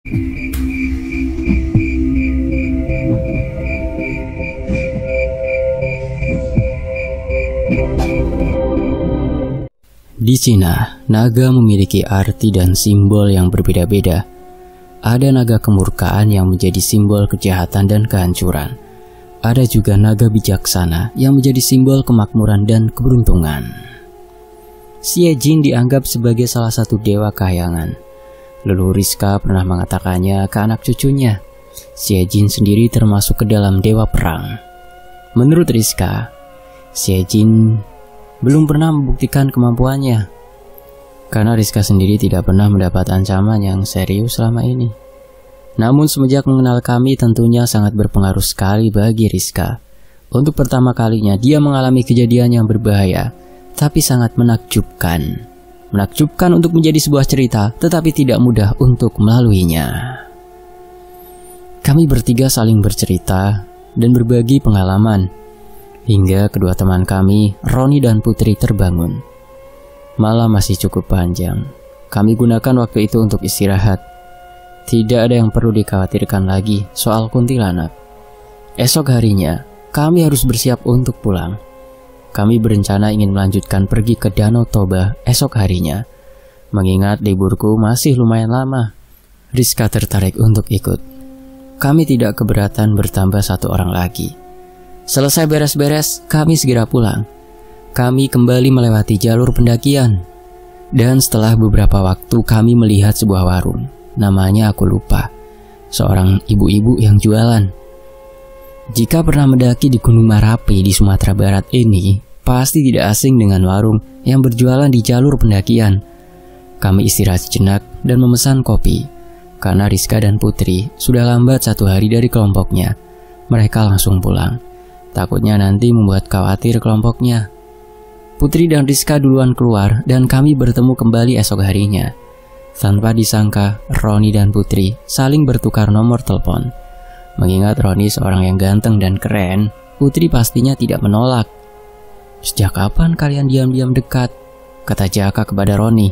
Di Cina, naga memiliki arti dan simbol yang berbeda-beda. Ada naga kemurkaan yang menjadi simbol kejahatan dan kehancuran. Ada juga naga bijaksana yang menjadi simbol kemakmuran dan keberuntungan. Xie Jin dianggap sebagai salah satu dewa kayangan. Leluhur Rizka pernah mengatakannya ke anak cucunya. Xie Jin sendiri termasuk ke dalam dewa perang. Menurut Rizka, Xie Jin belum pernah membuktikan kemampuannya. Karena Rizka sendiri tidak pernah mendapat ancaman yang serius selama ini. Namun semenjak mengenal kami tentunya sangat berpengaruh sekali bagi Rizka. Untuk pertama kalinya dia mengalami kejadian yang berbahaya, tapi sangat menakjubkan. Menakjubkan untuk menjadi sebuah cerita, tetapi tidak mudah untuk melaluinya. Kami bertiga saling bercerita dan berbagi pengalaman hingga kedua teman kami, Roni dan Putri terbangun. Malam masih cukup panjang. Kami gunakan waktu itu untuk istirahat. Tidak ada yang perlu dikhawatirkan lagi soal kuntilanak. Esok harinya, kami harus bersiap untuk pulang. Kami berencana ingin melanjutkan pergi ke Danau Toba esok harinya. Mengingat liburku masih lumayan lama, Rizka tertarik untuk ikut. Kami tidak keberatan bertambah satu orang lagi. Selesai beres-beres, kami segera pulang. Kami kembali melewati jalur pendakian. Dan setelah beberapa waktu kami melihat sebuah warung. Namanya aku lupa. Seorang ibu-ibu yang jualan. Jika pernah mendaki di Gunung Marapi di Sumatera Barat ini, pasti tidak asing dengan warung yang berjualan di jalur pendakian. Kami istirahat sejenak dan memesan kopi. Karena Rizka dan Putri sudah lambat satu hari dari kelompoknya. Mereka langsung pulang. Takutnya nanti membuat khawatir kelompoknya. Putri dan Rizka duluan keluar dan kami bertemu kembali esok harinya. Tanpa disangka, Roni dan Putri saling bertukar nomor telepon. Mengingat Roni seorang yang ganteng dan keren, Putri pastinya tidak menolak. Sejak kapan kalian diam-diam dekat? Kata Jaka kepada Roni.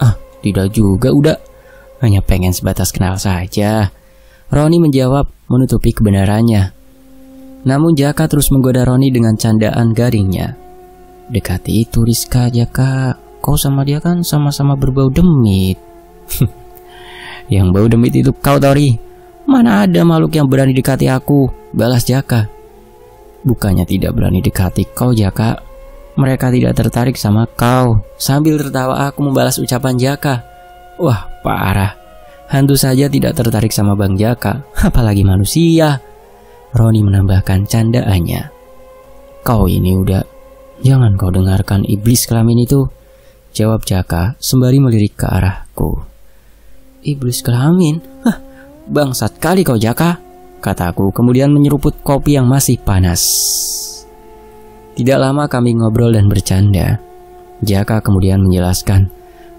Ah, tidak juga, udah. Hanya pengen sebatas kenal saja. Roni menjawab menutupi kebenarannya. Namun Jaka terus menggoda Roni dengan candaan garingnya. Dekati itu Rizka Jaka, kau sama dia kan sama-sama berbau demit. yang bau demit itu kau Tori. Mana ada makhluk yang berani dekati aku, balas Jaka. Bukannya tidak berani dekati kau Jaka, mereka tidak tertarik sama kau. Sambil tertawa aku membalas ucapan Jaka. Wah, parah. Hantu saja tidak tertarik sama Bang Jaka, apalagi manusia. Roni menambahkan candaannya. Kau ini udah, jangan kau dengarkan iblis kelamin itu. Jawab Jaka sembari melirik ke arahku. Iblis kelamin? Bangsat kali kau Jaka, kataku kemudian menyeruput kopi yang masih panas. Tidak lama kami ngobrol dan bercanda. Jaka kemudian menjelaskan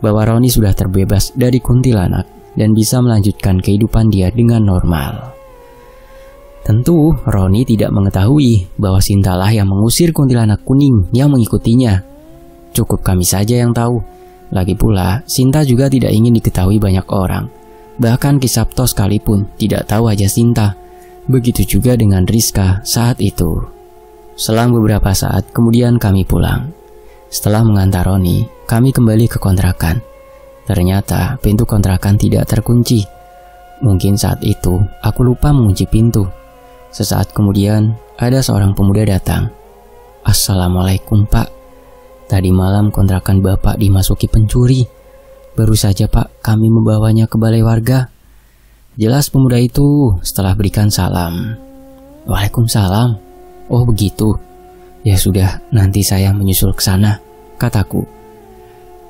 bahwa Roni sudah terbebas dari kuntilanak dan bisa melanjutkan kehidupan dia dengan normal. Tentu Roni tidak mengetahui bahwa Sintalah yang mengusir kuntilanak kuning yang mengikutinya. Cukup kami saja yang tahu. Lagi pula, Sinta juga tidak ingin diketahui banyak orang. Bahkan Kisapto sekalipun tidak tahu aja Sinta. Begitu juga dengan Rizka saat itu. Selang beberapa saat kemudian kami pulang. Setelah mengantar Roni, kami kembali ke kontrakan. Ternyata pintu kontrakan tidak terkunci. Mungkin saat itu aku lupa mengunci pintu. Sesaat kemudian, ada seorang pemuda datang. Assalamualaikum pak. Tadi malam kontrakan bapak dimasuki pencuri. Baru saja pak, kami membawanya ke balai warga. Jelas pemuda itu setelah berikan salam. Waalaikumsalam. Oh begitu. Ya sudah, nanti saya menyusul ke sana, kataku.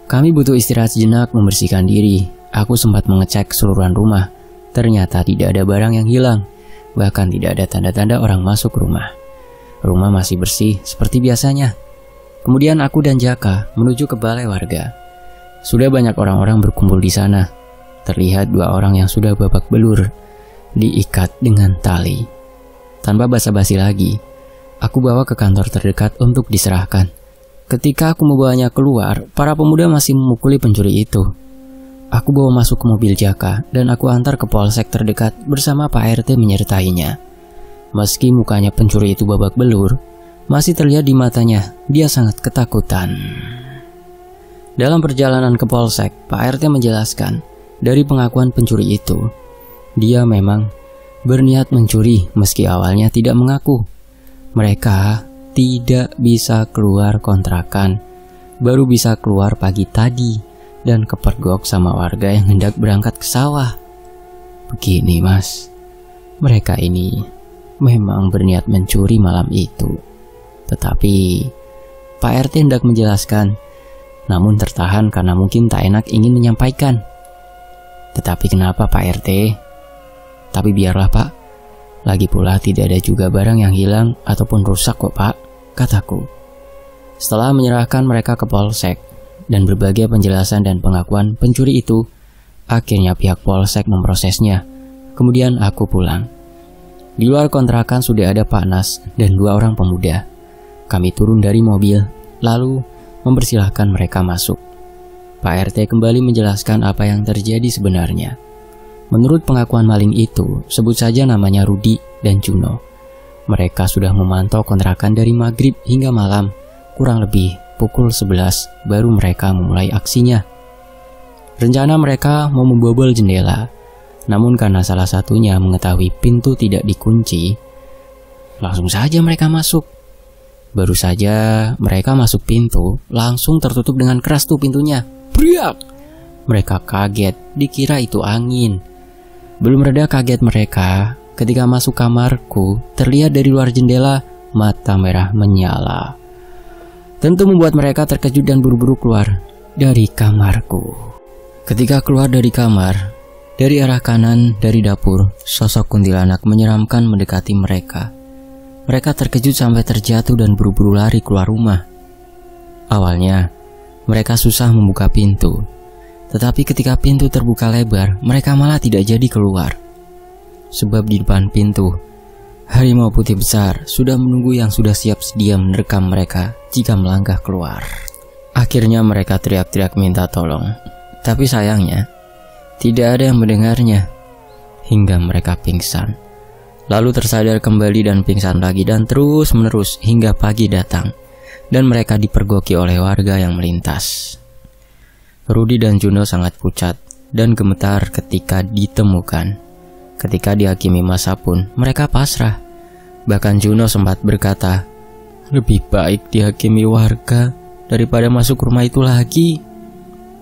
Kami butuh istirahat sejenak membersihkan diri. Aku sempat mengecek keseluruhan rumah. Ternyata tidak ada barang yang hilang. Bahkan tidak ada tanda-tanda orang masuk rumah. Rumah masih bersih seperti biasanya. Kemudian aku dan Jaka menuju ke balai warga. Sudah banyak orang-orang berkumpul di sana. Terlihat dua orang yang sudah babak belur, diikat dengan tali. Tanpa basa-basi lagi, aku bawa ke kantor terdekat untuk diserahkan. Ketika aku membawanya keluar, para pemuda masih memukuli pencuri itu. Aku bawa masuk ke mobil Jaka dan aku antar ke polsek terdekat bersama Pak RT menyertainya. Meski mukanya pencuri itu babak belur, masih terlihat di matanya dia sangat ketakutan. Dalam perjalanan ke polsek, Pak RT menjelaskan dari pengakuan pencuri itu, dia memang berniat mencuri meski awalnya tidak mengaku. Mereka tidak bisa keluar kontrakan, baru bisa keluar pagi tadi dan kepergok sama warga yang hendak berangkat ke sawah. Begini mas, mereka ini memang berniat mencuri malam itu. Tetapi Pak RT hendak menjelaskan, namun tertahan karena mungkin tak enak ingin menyampaikan. Tetapi kenapa Pak RT? Tapi biarlah Pak, lagi pula tidak ada juga barang yang hilang ataupun rusak kok Pak, kataku. Setelah menyerahkan mereka ke polsek, dan berbagai penjelasan dan pengakuan pencuri itu, akhirnya pihak polsek memprosesnya. Kemudian aku pulang. Di luar kontrakan sudah ada Pak Nas dan dua orang pemuda. Kami turun dari mobil, lalu mempersilahkan mereka masuk. Pak RT kembali menjelaskan apa yang terjadi sebenarnya. Menurut pengakuan maling itu, sebut saja namanya Rudi dan Juno. Mereka sudah memantau kontrakan dari maghrib hingga malam, kurang lebih pukul 11 baru mereka memulai aksinya. Rencana mereka mau membobol jendela, namun karena salah satunya mengetahui pintu tidak dikunci, langsung saja mereka masuk. Baru saja mereka masuk pintu, langsung tertutup dengan keras tuh pintunya. Briak! Mereka kaget, dikira itu angin. Belum reda kaget mereka, ketika masuk kamarku, terlihat dari luar jendela mata merah menyala. Tentu membuat mereka terkejut dan buru-buru keluar dari kamarku. Ketika keluar dari kamar, dari arah kanan dari dapur, sosok kuntilanak menyeramkan mendekati mereka. Mereka terkejut sampai terjatuh dan buru-buru lari keluar rumah. Awalnya, mereka susah membuka pintu. Tetapi ketika pintu terbuka lebar, mereka malah tidak jadi keluar. Sebab di depan pintu Harimau putih besar sudah menunggu yang sudah siap sedia menerkam mereka jika melangkah keluar. Akhirnya mereka teriak-teriak minta tolong. Tapi sayangnya, tidak ada yang mendengarnya. Hingga mereka pingsan. Lalu tersadar kembali dan pingsan lagi dan terus menerus hingga pagi datang. Dan mereka dipergoki oleh warga yang melintas. Rudi dan Juno sangat pucat dan gemetar ketika ditemukan. Ketika dihakimi masa pun, mereka pasrah. Bahkan Juno sempat berkata, lebih baik dihakimi warga daripada masuk rumah itu lagi.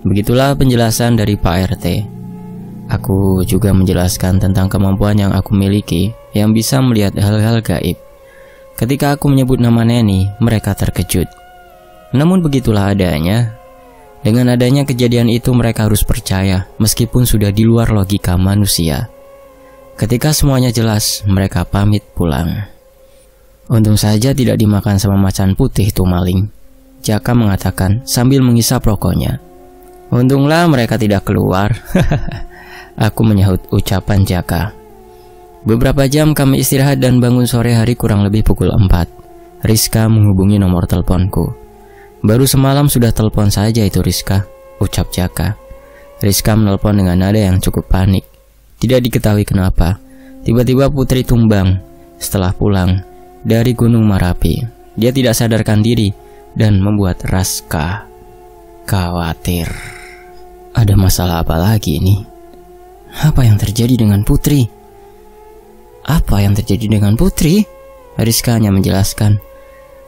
Begitulah penjelasan dari Pak RT. Aku juga menjelaskan tentang kemampuan yang aku miliki yang bisa melihat hal-hal gaib. Ketika aku menyebut nama Neni, mereka terkejut. Namun begitulah adanya. Dengan adanya kejadian itu mereka harus percaya meskipun sudah di luar logika manusia. Ketika semuanya jelas, mereka pamit pulang. Untung saja tidak dimakan sama macan putih itu maling. Jaka mengatakan sambil mengisap rokoknya. Untunglah mereka tidak keluar. Aku menyahut ucapan Jaka. Beberapa jam kami istirahat dan bangun sore hari kurang lebih pukul 4. Rizka menghubungi nomor teleponku. Baru semalam sudah telepon saja itu Rizka, ucap Jaka. Rizka menelpon dengan nada yang cukup panik. Tidak diketahui kenapa, tiba-tiba Putri tumbang setelah pulang dari Gunung Marapi. Dia tidak sadarkan diri dan membuat Raska khawatir. Ada masalah apa lagi ini? Apa yang terjadi dengan Putri? Apa yang terjadi dengan Putri? Rizka hanya menjelaskan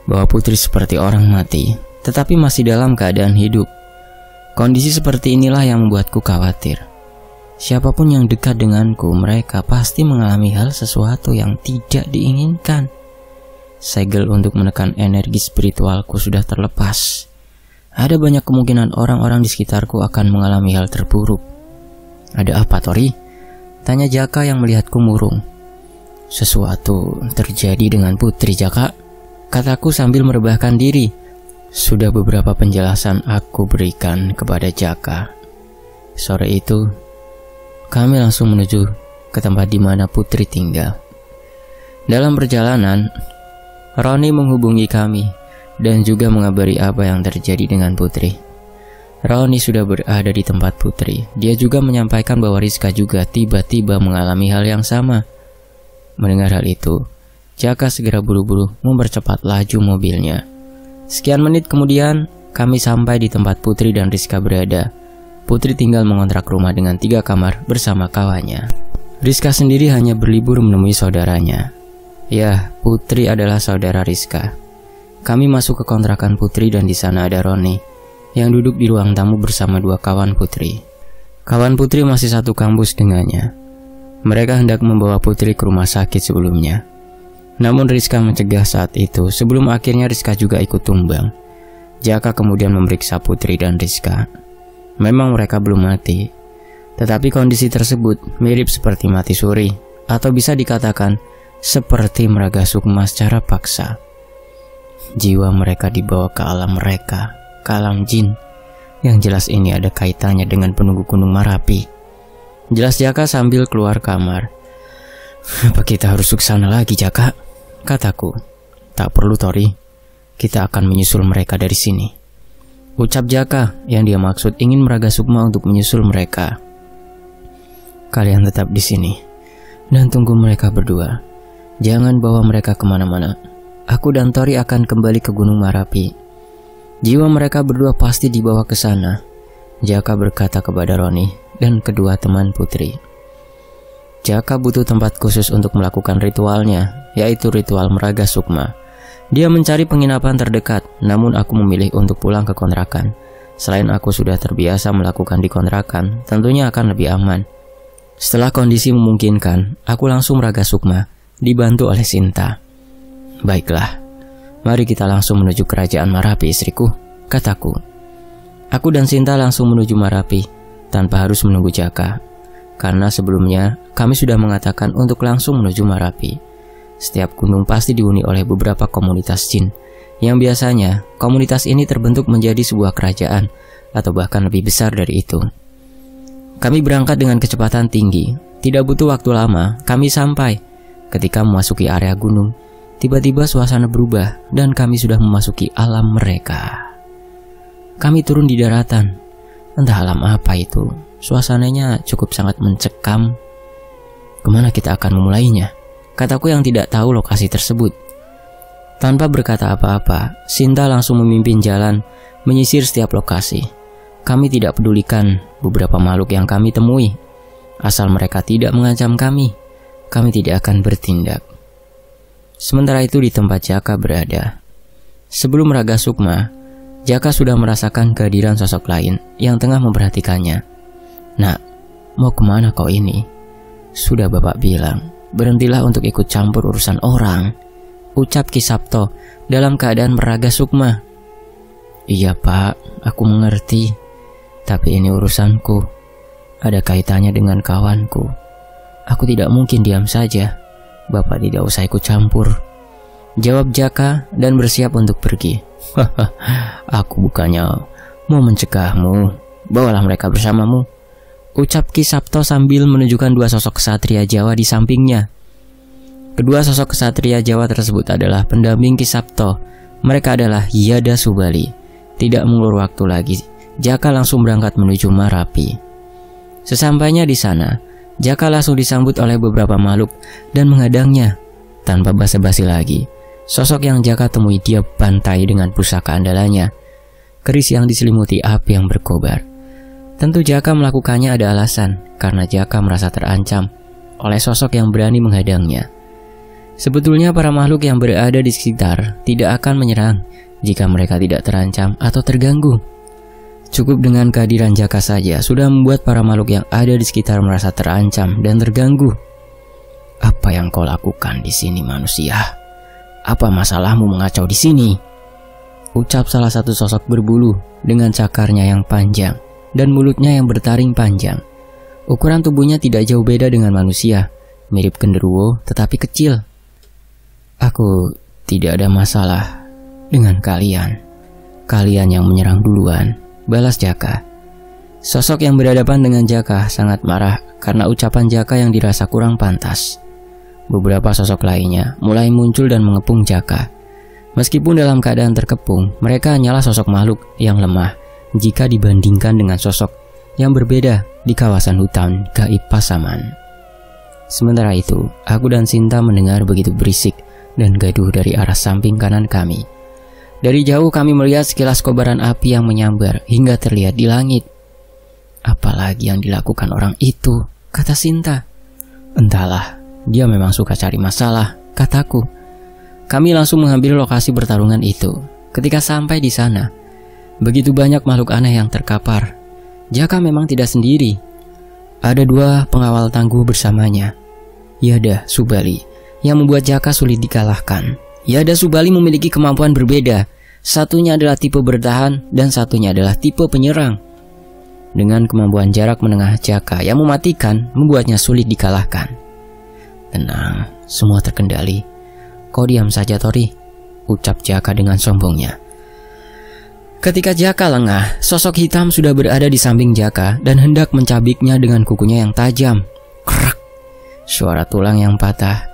bahwa Putri seperti orang mati, tetapi masih dalam keadaan hidup. Kondisi seperti inilah yang membuatku khawatir. Siapa pun yang dekat denganku, mereka pasti mengalami hal sesuatu yang tidak diinginkan. Segel untuk menekan energi spiritualku sudah terlepas. Ada banyak kemungkinan orang-orang di sekitarku akan mengalami hal terburuk. Ada apa, Tori? Tanya Jaka yang melihatku murung. Sesuatu terjadi dengan Putri Jaka. Kataku sambil merebahkan diri. Sudah beberapa penjelasan aku berikan kepada Jaka. Sore itu, kami langsung menuju ke tempat di mana Putri tinggal. Dalam perjalanan, Roni menghubungi kami dan juga mengabari apa yang terjadi dengan Putri. Roni sudah berada di tempat Putri. Dia juga menyampaikan bahwa Rizka juga tiba-tiba mengalami hal yang sama. Mendengar hal itu, Jaka segera buru-buru mempercepat laju mobilnya. Sekian menit kemudian, kami sampai di tempat Putri dan Rizka berada. Putri tinggal mengontrak rumah dengan tiga kamar bersama kawannya. Rizka sendiri hanya berlibur menemui saudaranya. Ya, Putri adalah saudara Rizka. Kami masuk ke kontrakan Putri dan di sana ada Roni yang duduk di ruang tamu bersama dua kawan Putri. Kawan Putri masih satu kampus dengannya. Mereka hendak membawa Putri ke rumah sakit sebelumnya. Namun Rizka mencegah saat itu sebelum akhirnya Rizka juga ikut tumbang. Jaka kemudian memeriksa Putri dan Rizka. Memang mereka belum mati, tetapi kondisi tersebut mirip seperti mati suri atau bisa dikatakan seperti meraga sukma secara paksa. Jiwa mereka dibawa ke alam mereka, ke alam jin. Yang jelas ini ada kaitannya dengan penunggu gunung Marapi. Jelas Jaka sambil keluar kamar. Apa kita harus ke sana lagi, Jaka? Kataku. Tak perlu, Tori. Kita akan menyusul mereka dari sini. Ucap Jaka yang dia maksud ingin meraga Sukma untuk menyusul mereka. Kalian tetap di sini dan tunggu mereka berdua. Jangan bawa mereka ke mana-mana. Aku dan Tori akan kembali ke Gunung Marapi. Jiwa mereka berdua pasti dibawa ke sana. Jaka berkata kepada Roni dan kedua teman putri. Jaka butuh tempat khusus untuk melakukan ritualnya, yaitu ritual meraga sukma. Dia mencari penginapan terdekat, namun aku memilih untuk pulang ke kontrakan. Selain aku sudah terbiasa melakukan di kontrakan, tentunya akan lebih aman. Setelah kondisi memungkinkan, aku langsung meraga sukma, dibantu oleh Sinta. Baiklah, mari kita langsung menuju kerajaan Marapi istriku, kataku. Aku dan Sinta langsung menuju Marapi, tanpa harus menunggu Jaka. Karena sebelumnya, kami sudah mengatakan untuk langsung menuju Marapi. Setiap gunung pasti dihuni oleh beberapa komunitas jin, yang biasanya komunitas ini terbentuk menjadi sebuah kerajaan, atau bahkan lebih besar dari itu. Kami berangkat dengan kecepatan tinggi. Tidak butuh waktu lama, kami sampai. Ketika memasuki area gunung, tiba-tiba suasana berubah dan kami sudah memasuki alam mereka. Kami turun di daratan. Entah alam apa itu. Suasananya cukup sangat mencekam. Ke mana kita akan memulainya? Kataku yang tidak tahu lokasi tersebut. Tanpa berkata apa-apa, Sinta langsung memimpin jalan, menyisir setiap lokasi. Kami tidak pedulikan beberapa makhluk yang kami temui. Asal mereka tidak mengancam kami, kami tidak akan bertindak. Sementara itu di tempat Jaka berada. Sebelum Raga Sukma, Jaka sudah merasakan kehadiran sosok lain yang tengah memperhatikannya. Nak, mau ke mana kau ini? Sudah bapak bilang, berhentilah untuk ikut campur urusan orang. Ucap Kisapto dalam keadaan meraga Sukma. Iya pak, aku mengerti. Tapi ini urusanku. Ada kaitannya dengan kawanku. Aku tidak mungkin diam saja. Bapak tidak usah ikut campur. Jawab Jaka dan bersiap untuk pergi. aku bukannya mau mencegahmu. Bawalah mereka bersamamu. Ucap Ki Sabto sambil menunjukkan dua sosok kesatria Jawa di sampingnya. Kedua sosok kesatria Jawa tersebut adalah pendamping Ki Sabto. Mereka adalah Yada Subali. Tidak mengulur waktu lagi, Jaka langsung berangkat menuju Marapi. Sesampainya di sana, Jaka langsung disambut oleh beberapa makhluk dan menghadangnya. Tanpa basa-basi lagi, sosok yang Jaka temui dia bantai dengan pusaka andalannya. Keris yang diselimuti api yang berkobar. Tentu Jaka melakukannya ada alasan, karena Jaka merasa terancam oleh sosok yang berani menghadangnya. Sebetulnya para makhluk yang berada di sekitar tidak akan menyerang jika mereka tidak terancam atau terganggu. Cukup dengan kehadiran Jaka saja sudah membuat para makhluk yang ada di sekitar merasa terancam dan terganggu. Apa yang kau lakukan di sini manusia? Apa masalahmu mengacau di sini? Ucap salah satu sosok berbulu dengan cakarnya yang panjang dan mulutnya yang bertaring panjang. Ukuran tubuhnya tidak jauh beda dengan manusia, mirip genderuwo tetapi kecil. Aku tidak ada masalah dengan kalian. Kalian yang menyerang duluan. Balas Jaka. Sosok yang berhadapan dengan Jaka sangat marah karena ucapan Jaka yang dirasa kurang pantas. Beberapa sosok lainnya mulai muncul dan mengepung Jaka. Meskipun dalam keadaan terkepung, mereka hanyalah sosok makhluk yang lemah jika dibandingkan dengan sosok yang berbeda di kawasan hutan gaib Pasaman. Sementara itu, aku dan Sinta mendengar begitu berisik dan gaduh dari arah samping kanan kami. Dari jauh kami melihat sekilas kobaran api yang menyambar hingga terlihat di langit. Apalagi yang dilakukan orang itu, kata Sinta. Entahlah, dia memang suka cari masalah, kataku. Kami langsung mengambil lokasi pertarungan itu. Ketika sampai di sana, begitu banyak makhluk aneh yang terkapar. Jaka memang tidak sendiri. Ada dua pengawal tangguh bersamanya. Yada Subali, yang membuat Jaka sulit dikalahkan. Yada Subali memiliki kemampuan berbeda. Satunya adalah tipe bertahan dan satunya adalah tipe penyerang. Dengan kemampuan jarak menengah Jaka yang mematikan membuatnya sulit dikalahkan. Tenang, semua terkendali. Kau diam saja, Tori. Ucap Jaka dengan sombongnya. Ketika Jaka lengah, sosok hitam sudah berada di samping Jaka dan hendak mencabiknya dengan kukunya yang tajam. Krak! Suara tulang yang patah.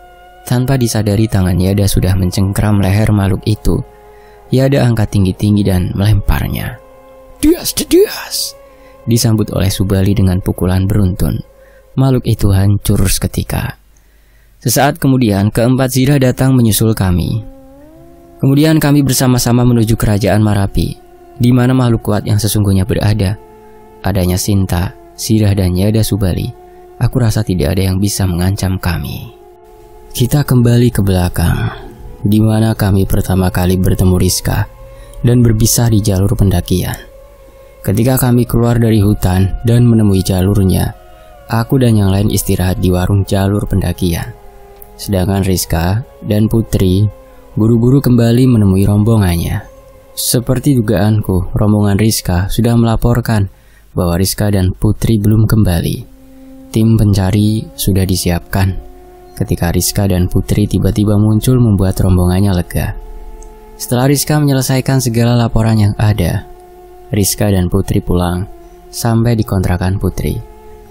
Tanpa disadari tangan Yada sudah mencengkram leher makhluk itu. Yada angkat tinggi-tinggi dan melemparnya. Dias, dias! Disambut oleh Subali dengan pukulan beruntun. Makhluk itu hancur seketika. Sesaat kemudian, keempat zirah datang menyusul kami. Kemudian kami bersama-sama menuju kerajaan Marapi, di mana makhluk kuat yang sesungguhnya berada. Adanya Sinta, Sirah dan Yada Subali, aku rasa tidak ada yang bisa mengancam kami. Kita kembali ke belakang, di mana kami pertama kali bertemu Rizka dan berpisah di jalur pendakian. Ketika kami keluar dari hutan dan menemui jalurnya, aku dan yang lain istirahat di warung jalur pendakian. Sedangkan Rizka dan Putri buru-buru kembali menemui rombongannya. Seperti dugaanku, rombongan Rizka sudah melaporkan bahwa Rizka dan Putri belum kembali. Tim pencari sudah disiapkan. Ketika Rizka dan Putri tiba-tiba muncul membuat rombongannya lega. Setelah Rizka menyelesaikan segala laporan yang ada, Rizka dan Putri pulang sampai di kontrakan Putri.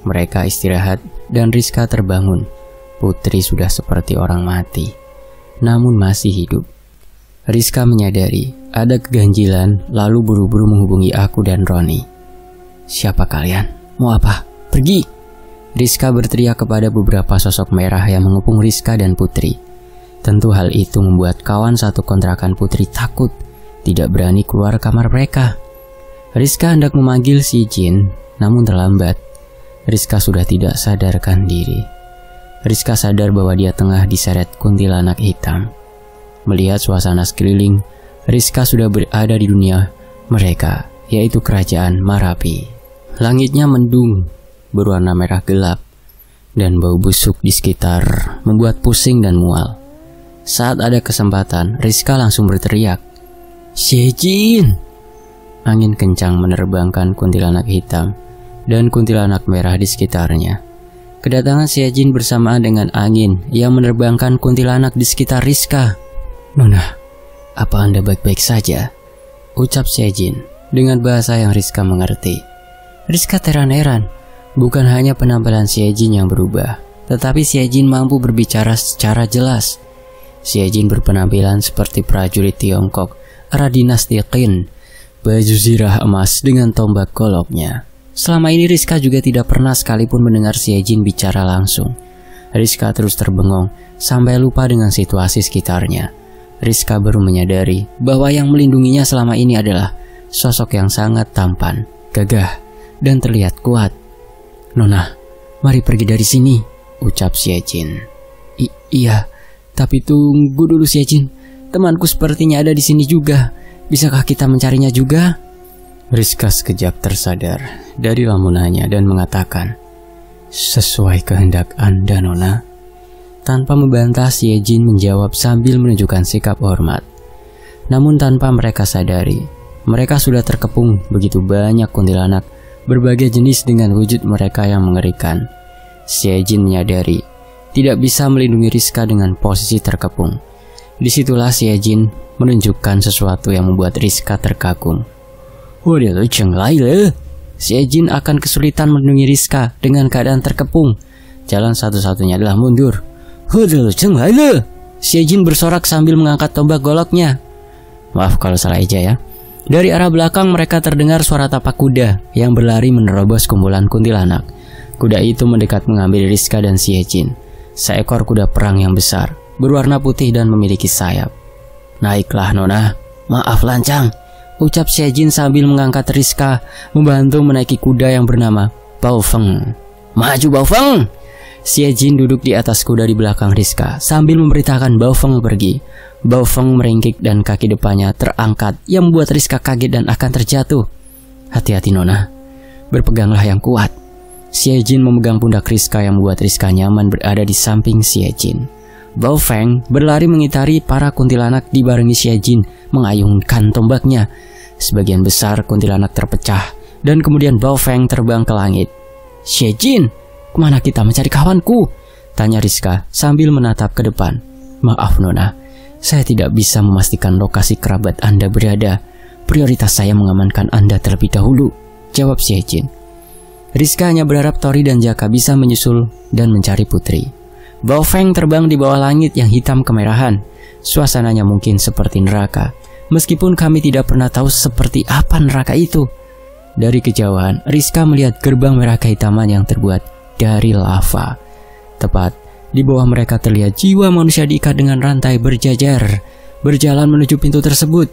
Mereka istirahat dan Rizka terbangun Putri sudah seperti orang mati, namun masih hidup. Rizka menyadari ada keganjilan, lalu buru-buru menghubungi aku dan Roni. Siapa kalian? Mau apa? Pergi! Rizka berteriak kepada beberapa sosok merah yang mengepung Rizka dan Putri. Tentu hal itu membuat kawan satu kontrakan Putri takut, tidak berani keluar kamar mereka. Rizka hendak memanggil si Jin, namun terlambat. Rizka sudah tidak sadarkan diri. Rizka sadar bahwa dia tengah diseret kuntilanak hitam. Melihat suasana sekeliling, Rizka sudah berada di dunia mereka, yaitu kerajaan Marapi. Langitnya mendung, berwarna merah gelap, dan bau busuk di sekitar membuat pusing dan mual. Saat ada kesempatan, Rizka langsung berteriak, Shejin! Angin kencang menerbangkan kuntilanak hitam dan kuntilanak merah di sekitarnya. Kedatangan Siajin bersamaan dengan angin yang menerbangkan kuntilanak di sekitar Rizka. Nona, apa anda baik-baik saja? Ucap Siajin dengan bahasa yang Rizka mengerti. Rizka teran-heran, bukan hanya penampilan Siajin yang berubah, tetapi Siajin mampu berbicara secara jelas. Siajin berpenampilan seperti prajurit Tiongkok era dinasti Qin, baju zirah emas dengan tombak goloknya. Selama ini Rizka juga tidak pernah sekalipun mendengar si Ejin bicara langsung. Rizka terus terbengong sampai lupa dengan situasi sekitarnya. Rizka baru menyadari bahwa yang melindunginya selama ini adalah sosok yang sangat tampan, gagah, dan terlihat kuat. Nona, mari pergi dari sini, ucap si Ejin. iya, tapi tunggu dulu si Ejin. Temanku sepertinya ada di sini juga. Bisakah kita mencarinya juga? Rizka sekejap tersadar dari lamunannya dan mengatakan, Sesuai kehendak Anda, Nona. Tanpa membantah, si Ejin menjawab sambil menunjukkan sikap hormat. Namun tanpa mereka sadari, mereka sudah terkepung begitu banyak kuntilanak berbagai jenis dengan wujud mereka yang mengerikan. Si Ejin menyadari tidak bisa melindungi Rizka dengan posisi terkepung. Di situlah si Ejin menunjukkan sesuatu yang membuat Rizka terkagum. Waduh, Cheng le. Si Ejin akan kesulitan melindungi Rizka dengan keadaan terkepung. Jalan satu-satunya adalah mundur. Waduh, Cheng le. Si Ejin bersorak sambil mengangkat tombak goloknya. Maaf kalau salah eja ya. Dari arah belakang mereka terdengar suara tapak kuda yang berlari menerobos kumpulan kuntilanak. Kuda itu mendekat mengambil Rizka dan Siejin, seekor kuda perang yang besar, berwarna putih dan memiliki sayap. Naiklah Nona, maaf lancang, ucap Siejin sambil mengangkat Rizka membantu menaiki kuda yang bernama Baofeng. Maju Baofeng! Siejin duduk di atas kuda di belakang Rizka sambil memberitakan Baofeng pergi. Bao Feng meringkik dan kaki depannya terangkat yang membuat Rizka kaget dan akan terjatuh. Hati-hati Nona, berpeganglah yang kuat. Xie Jin memegang pundak Rizka yang membuat Rizka nyaman berada di samping Xie Jin. Bao Feng berlari mengitari para kuntilanak dibarengi Xie Jin mengayunkan tombaknya. Sebagian besar kuntilanak terpecah dan kemudian Bao Feng terbang ke langit. Xie Jin, ke mana kita mencari kawanku? Tanya Rizka sambil menatap ke depan. Maaf Nona, saya tidak bisa memastikan lokasi kerabat Anda berada. Prioritas saya mengamankan Anda terlebih dahulu. Jawab Jin. Rizka hanya berharap Tori dan Jaka bisa menyusul dan mencari putri. Bao Feng terbang di bawah langit yang hitam kemerahan. Suasananya mungkin seperti neraka. Meskipun kami tidak pernah tahu seperti apa neraka itu. Dari kejauhan, Rizka melihat gerbang merah kehitaman yang terbuat dari lava. Tepat di bawah mereka terlihat jiwa manusia diikat dengan rantai berjajar, berjalan menuju pintu tersebut.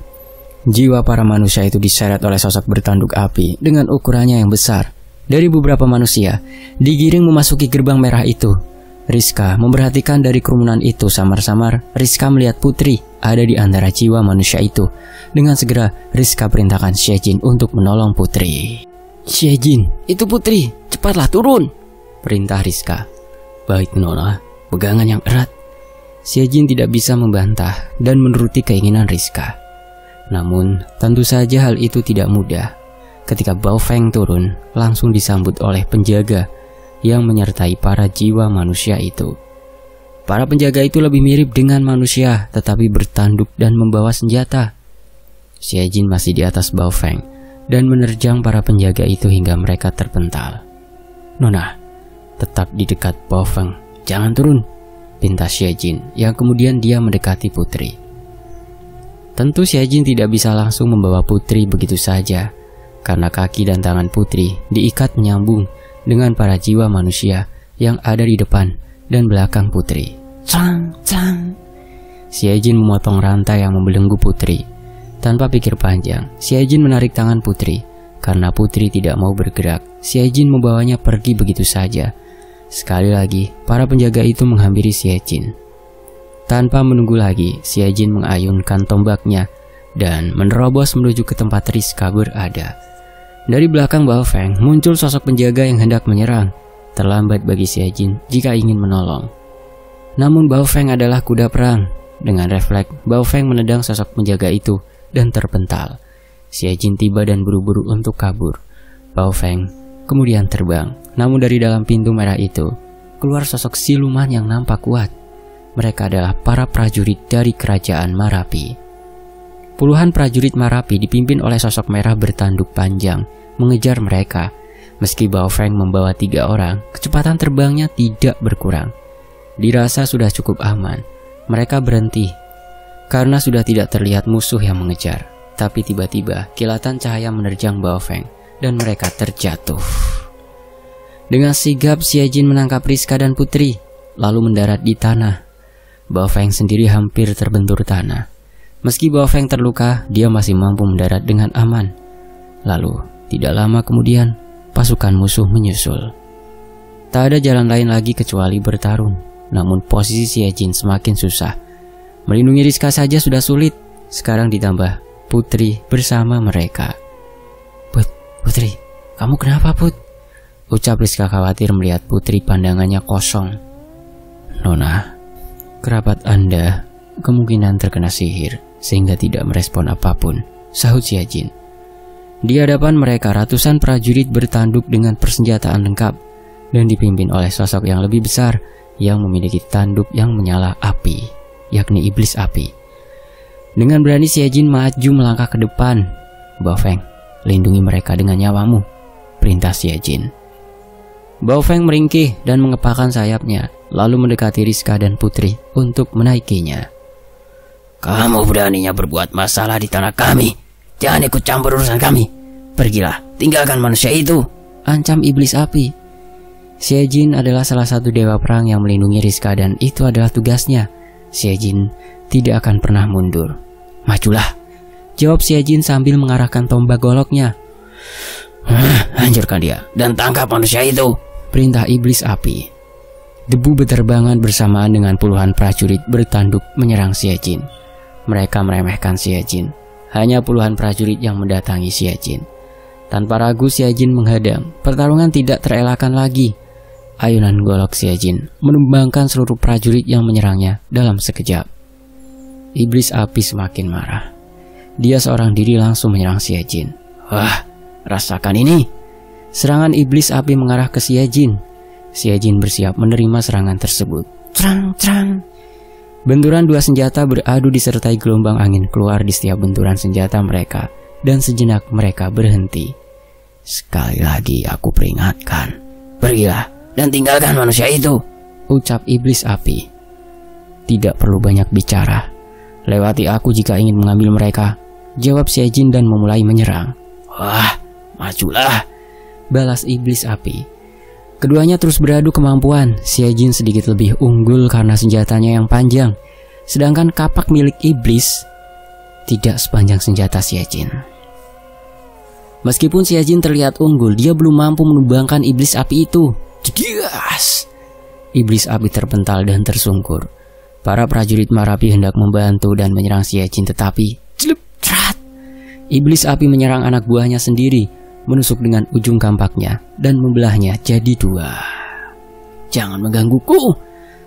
Jiwa para manusia itu diseret oleh sosok bertanduk api dengan ukurannya yang besar. Dari beberapa manusia, digiring memasuki gerbang merah itu. Rizka memperhatikan dari kerumunan itu samar-samar, Rizka melihat Putri ada di antara jiwa manusia itu. Dengan segera, Rizka perintahkan Shejin untuk menolong Putri. Shejin, itu Putri, cepatlah turun, perintah Rizka. Baik Nona, pegangan yang erat. Jin tidak bisa membantah dan menuruti keinginan Rizka. Namun, tentu saja hal itu tidak mudah. Ketika Bao Feng turun, langsung disambut oleh penjaga yang menyertai para jiwa manusia itu. Para penjaga itu lebih mirip dengan manusia, tetapi bertanduk dan membawa senjata. Jin masih di atas Bao Feng dan menerjang para penjaga itu hingga mereka terpental. Nona, tetap di dekat Po Feng. Jangan turun, pinta Jin yang kemudian dia mendekati putri. Tentu Jin tidak bisa langsung membawa putri begitu saja, karena kaki dan tangan putri diikat menyambung dengan para jiwa manusia yang ada di depan dan belakang putri. Cang, cang. Jin memotong rantai yang membelenggu putri. Tanpa pikir panjang, Jin menarik tangan putri. Karena putri tidak mau bergerak, Jin membawanya pergi begitu saja Sekali lagi, para penjaga itu menghampiri Jin. Tanpa menunggu lagi, Jin mengayunkan tombaknya dan menerobos menuju ke tempat Rizka berada. Dari belakang Bao Feng muncul sosok penjaga yang hendak menyerang. Terlambat bagi Jin jika ingin menolong. Namun Bao Feng adalah kuda perang. Dengan refleks, Bao Feng menendang sosok penjaga itu dan terpental. Jin tiba dan buru-buru untuk kabur. Bao Feng kemudian terbang. Namun dari dalam pintu merah itu, keluar sosok siluman yang nampak kuat. Mereka adalah para prajurit dari kerajaan Marapi. Puluhan prajurit Marapi dipimpin oleh sosok merah bertanduk panjang mengejar mereka. Meski Bao Feng membawa tiga orang, kecepatan terbangnya tidak berkurang. Dirasa sudah cukup aman. Mereka berhenti karena sudah tidak terlihat musuh yang mengejar. Tapi tiba-tiba kilatan cahaya menerjang Bao Feng dan mereka terjatuh. Dengan sigap Jin menangkap Rizka dan Putri, lalu mendarat di tanah. Bao Feng sendiri hampir terbentur tanah. Meski Bao Feng terluka, dia masih mampu mendarat dengan aman. Lalu, tidak lama kemudian, pasukan musuh menyusul. Tak ada jalan lain lagi kecuali bertarung. Namun posisi Jin semakin susah. Melindungi Rizka saja sudah sulit. Sekarang ditambah Putri bersama mereka. Putri, kamu kenapa Put? Ucap Rizka khawatir melihat Putri pandangannya kosong. Nona, kerabat Anda kemungkinan terkena sihir sehingga tidak merespon apa pun, sahut Jin. Di hadapan mereka ratusan prajurit bertanduk dengan persenjataan lengkap dan dipimpin oleh sosok yang lebih besar yang memiliki tanduk yang menyala api, yakni iblis api. Dengan berani Jin maju melangkah ke depan. Bafeng, Lindungi mereka dengan nyawamu, perintah Jin. Bao Feng meringkih dan mengepakkan sayapnya, lalu mendekati Rizka dan Putri untuk menaikinya. Kamu beraninya berbuat masalah di tanah kami. Jangan ikut campur urusan kami. Pergilah, tinggalkan manusia itu. Ancam iblis api. Jin adalah salah satu dewa perang yang melindungi Rizka dan itu adalah tugasnya. Jin tidak akan pernah mundur. Majulah, jawab Jin sambil mengarahkan tombak goloknya. Hancurkan dia dan tangkap manusia itu. Perintah iblis api. Debu berterbangan bersamaan dengan puluhan prajurit bertanduk menyerang Jin. Mereka meremehkan Jin. Hanya puluhan prajurit yang mendatangi Jin. Tanpa ragu Jin menghadang. Pertarungan tidak terelakkan lagi. Ayunan golok Jin menumbangkan seluruh prajurit yang menyerangnya dalam sekejap. Iblis api semakin marah. Dia seorang diri langsung menyerang Jin. Wah, rasakan ini. Serangan iblis api mengarah ke Jin. Jin bersiap menerima serangan tersebut. Trang, trang. Benturan dua senjata beradu disertai gelombang angin keluar di setiap benturan senjata mereka, dan sejenak mereka berhenti. Sekali lagi aku peringatkan, pergilah dan tinggalkan manusia itu, ucap iblis api. Tidak perlu banyak bicara, lewati aku jika ingin mengambil mereka, jawab Jin dan memulai menyerang. Wah, majulah, balas iblis api. Keduanya terus beradu kemampuan. Jin sedikit lebih unggul karena senjatanya yang panjang, sedangkan kapak milik iblis tidak sepanjang senjata Jin. Meskipun Jin terlihat unggul, dia belum mampu menumbangkan iblis api itu. Jedas! Iblis api terpental dan tersungkur. Para prajurit Marapi hendak membantu dan menyerang Jin, tetapi Iblis api menyerang anak buahnya sendiri menusuk dengan ujung kampaknya dan membelahnya jadi dua. Jangan menggangguku,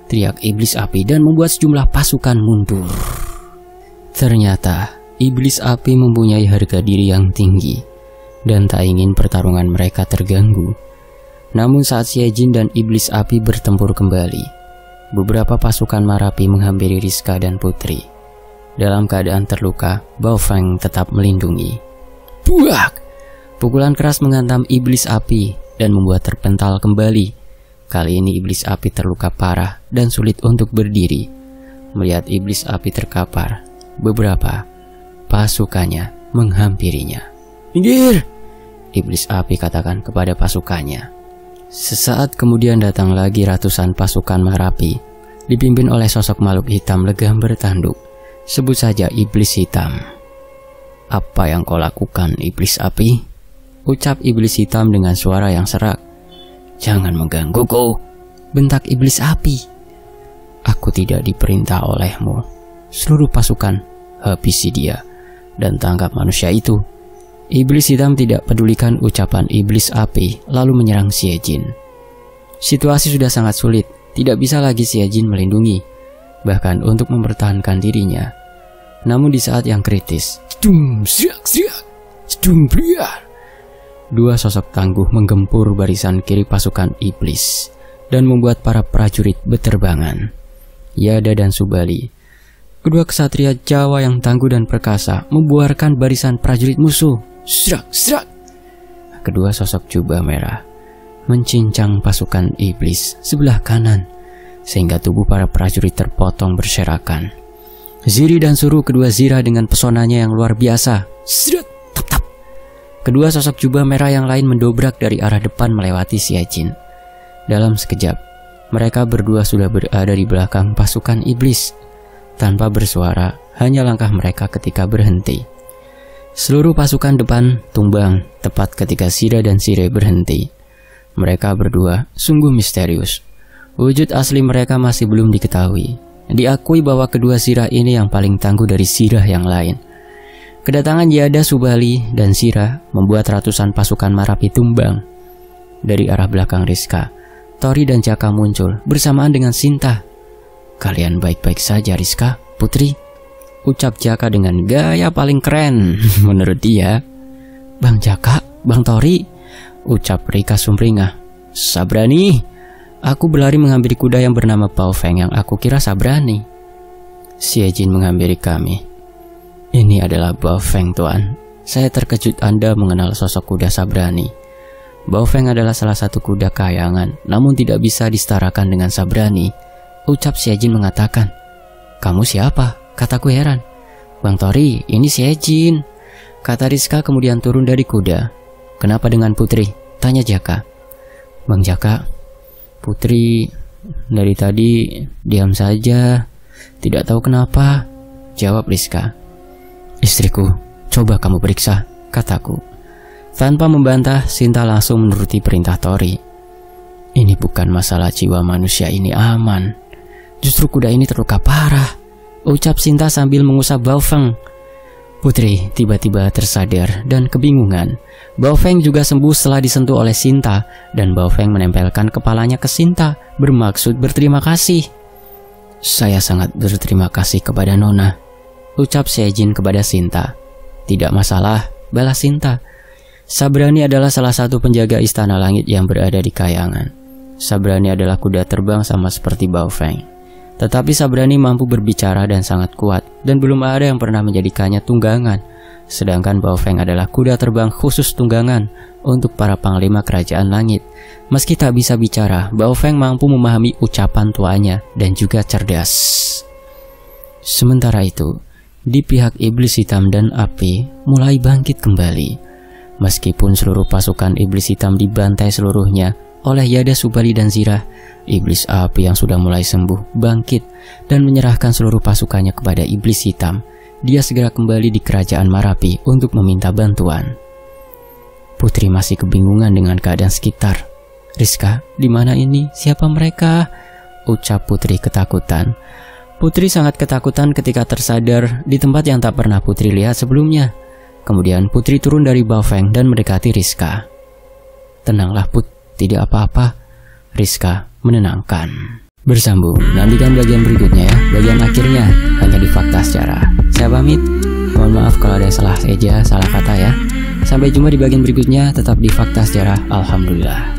teriak iblis api dan membuat sejumlah pasukan mundur. Ternyata iblis api mempunyai harga diri yang tinggi dan tak ingin pertarungan mereka terganggu. Namun saat Jin dan iblis api bertempur kembali, beberapa pasukan Marapi menghampiri Rizka dan Putri. Dalam keadaan terluka, Bao Feng tetap melindungi. Buak! Pukulan keras menghantam iblis api dan membuat terpental kembali. Kali ini iblis api terluka parah dan sulit untuk berdiri. Melihat iblis api terkapar, beberapa pasukannya menghampirinya. Minggir! Iblis api katakan kepada pasukannya. Sesaat kemudian datang lagi ratusan pasukan Marapi, dipimpin oleh sosok makhluk hitam legam bertanduk. Sebut saja iblis hitam. Apa yang kau lakukan, iblis api? Ucap iblis hitam dengan suara yang serak. Jangan menggangguku, bentak iblis api. Aku tidak diperintah olehmu. Seluruh pasukan, habisi dia, dan tangkap manusia itu. Iblis hitam tidak pedulikan ucapan iblis api, lalu menyerang Jin. Situasi sudah sangat sulit, tidak bisa lagi Jin melindungi, bahkan untuk mempertahankan dirinya. Namun di saat yang kritis, dum siak siak, dum Dua sosok tangguh menggempur barisan kiri pasukan iblis dan membuat para prajurit beterbangan. Yada dan Subali, kedua kesatria Jawa yang tangguh dan perkasa, membuarkan barisan prajurit musuh. Serak, serak. Kedua sosok jubah merah mencincang pasukan iblis sebelah kanan sehingga tubuh para prajurit terpotong berserakan. Ziri dan suruh kedua Zira dengan pesonanya yang luar biasa. Serak Kedua sosok jubah merah yang lain mendobrak dari arah depan melewati Jin. Dalam sekejap, mereka berdua sudah berada di belakang pasukan iblis. Tanpa bersuara, hanya langkah mereka ketika berhenti. Seluruh pasukan depan tumbang tepat ketika Sira dan Sire berhenti. Mereka berdua sungguh misterius. Wujud asli mereka masih belum diketahui. Diakui bahwa kedua sirah ini yang paling tangguh dari sirah yang lain. Kedatangan Yada Subali dan Sira membuat ratusan pasukan Marapi tumbang. Dari arah belakang Rizka, Tori dan Jaka muncul bersamaan dengan Sinta. Kalian baik-baik saja Rizka, putri. Ucap Jaka dengan gaya paling keren menurut dia. Bang Jaka, Bang Tori, ucap Rika Sumringah. Sabrani, aku berlari menghampiri kuda yang bernama Pao Feng yang aku kira Sabrani. Jin menghampiri kami. Ini adalah Feng Tuan. Saya terkejut Anda mengenal sosok kuda Sabrani. Feng adalah salah satu kuda kayangan, namun tidak bisa disetarakan dengan Sabrani. Ucap Siajin mengatakan, Kamu siapa? Kataku heran. Bang Tori, ini Siajin. Kata Rizka kemudian turun dari kuda. Kenapa dengan Putri? Tanya Jaka. Bang Jaka, Putri dari tadi diam saja, tidak tahu kenapa. Jawab Rizka. Istriku, coba kamu periksa, kataku. Tanpa membantah, Sinta langsung menuruti perintah Tori. Ini bukan masalah jiwa manusia ini aman. Justru kuda ini terluka parah. Ucap Sinta sambil mengusap Baofeng. Putri tiba-tiba tersadar dan kebingungan. Baofeng juga sembuh setelah disentuh oleh Sinta dan Baofeng menempelkan kepalanya ke Sinta bermaksud berterima kasih. Saya sangat berterima kasih kepada Nona. Ucap Sejin kepada Sinta. Tidak masalah, balas Sinta. Sabrani adalah salah satu penjaga istana langit yang berada di kayangan. Sabrani adalah kuda terbang sama seperti Baofeng. Tetapi Sabrani mampu berbicara dan sangat kuat, dan belum ada yang pernah menjadikannya tunggangan. Sedangkan Baofeng adalah kuda terbang khusus tunggangan untuk para panglima kerajaan langit. Meski tak bisa bicara, Baofeng mampu memahami ucapan tuanya dan juga cerdas. Sementara itu, di pihak iblis hitam dan api mulai bangkit kembali. Meskipun seluruh pasukan iblis hitam dibantai seluruhnya oleh Yada Subali dan Zirah, Iblis api yang sudah mulai sembuh bangkit dan menyerahkan seluruh pasukannya kepada iblis hitam. Dia segera kembali di kerajaan Marapi untuk meminta bantuan. Putri masih kebingungan dengan keadaan sekitar. Rizka, di mana ini? Siapa mereka? Ucap Putri ketakutan. Putri sangat ketakutan ketika tersadar di tempat yang tak pernah Putri lihat sebelumnya. Kemudian Putri turun dari Bafeng dan mendekati Rizka. Tenanglah Put, tidak apa-apa. Rizka menenangkan. Bersambung, nantikan bagian berikutnya ya, bagian akhirnya hanya di fakta secara. Saya pamit, mohon maaf kalau ada salah eja, salah kata ya. Sampai jumpa di bagian berikutnya, tetap di fakta sejarah. Alhamdulillah.